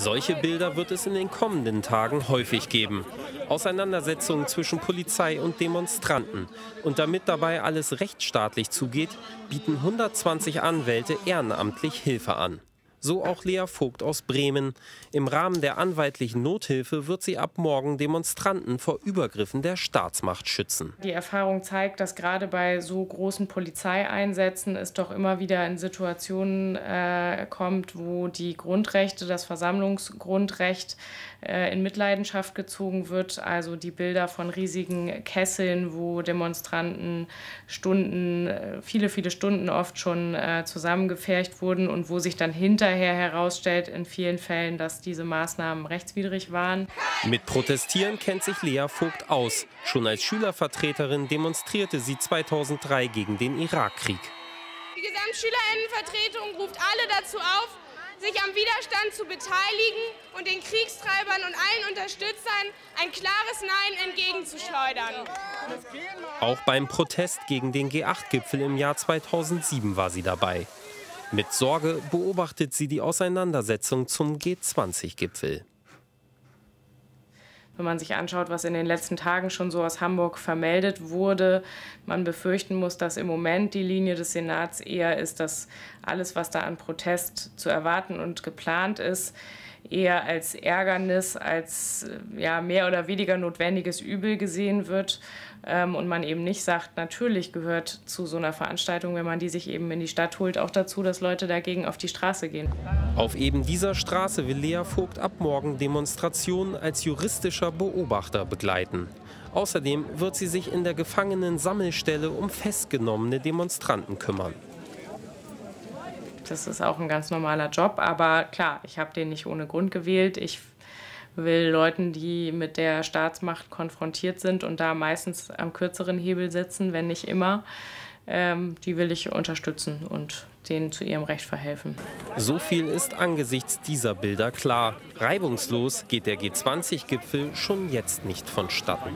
Solche Bilder wird es in den kommenden Tagen häufig geben. Auseinandersetzungen zwischen Polizei und Demonstranten. Und damit dabei alles rechtsstaatlich zugeht, bieten 120 Anwälte ehrenamtlich Hilfe an. So auch Lea Vogt aus Bremen. Im Rahmen der anwaltlichen Nothilfe wird sie ab morgen Demonstranten vor Übergriffen der Staatsmacht schützen. Die Erfahrung zeigt, dass gerade bei so großen Polizeieinsätzen es doch immer wieder in Situationen äh, kommt, wo die Grundrechte, das Versammlungsgrundrecht äh, in Mitleidenschaft gezogen wird. Also die Bilder von riesigen Kesseln, wo Demonstranten Stunden, äh, viele, viele Stunden oft schon äh, zusammengefercht wurden und wo sich dann hinterher herausstellt, in vielen Fällen, dass diese Maßnahmen rechtswidrig waren. Mit Protestieren kennt sich Lea Vogt aus. Schon als Schülervertreterin demonstrierte sie 2003 gegen den Irakkrieg. Die Gesamtschülerinnenvertretung ruft alle dazu auf, sich am Widerstand zu beteiligen und den Kriegstreibern und allen Unterstützern ein klares Nein entgegenzuschleudern. Auch beim Protest gegen den G8-Gipfel im Jahr 2007 war sie dabei. Mit Sorge beobachtet sie die Auseinandersetzung zum G20-Gipfel wenn man sich anschaut, was in den letzten Tagen schon so aus Hamburg vermeldet wurde, man befürchten muss, dass im Moment die Linie des Senats eher ist, dass alles, was da an Protest zu erwarten und geplant ist, eher als Ärgernis, als ja, mehr oder weniger notwendiges Übel gesehen wird ähm, und man eben nicht sagt, natürlich gehört zu so einer Veranstaltung, wenn man die sich eben in die Stadt holt, auch dazu, dass Leute dagegen auf die Straße gehen. Auf eben dieser Straße will Lea Vogt ab morgen Demonstrationen als juristischer Beobachter begleiten. Außerdem wird sie sich in der Gefangenen-Sammelstelle um festgenommene Demonstranten kümmern. Das ist auch ein ganz normaler Job, aber klar, ich habe den nicht ohne Grund gewählt. Ich will Leuten, die mit der Staatsmacht konfrontiert sind und da meistens am kürzeren Hebel sitzen, wenn nicht immer, ähm, die will ich unterstützen und denen zu ihrem Recht verhelfen. So viel ist angesichts dieser Bilder klar. Reibungslos geht der G20-Gipfel schon jetzt nicht vonstatten.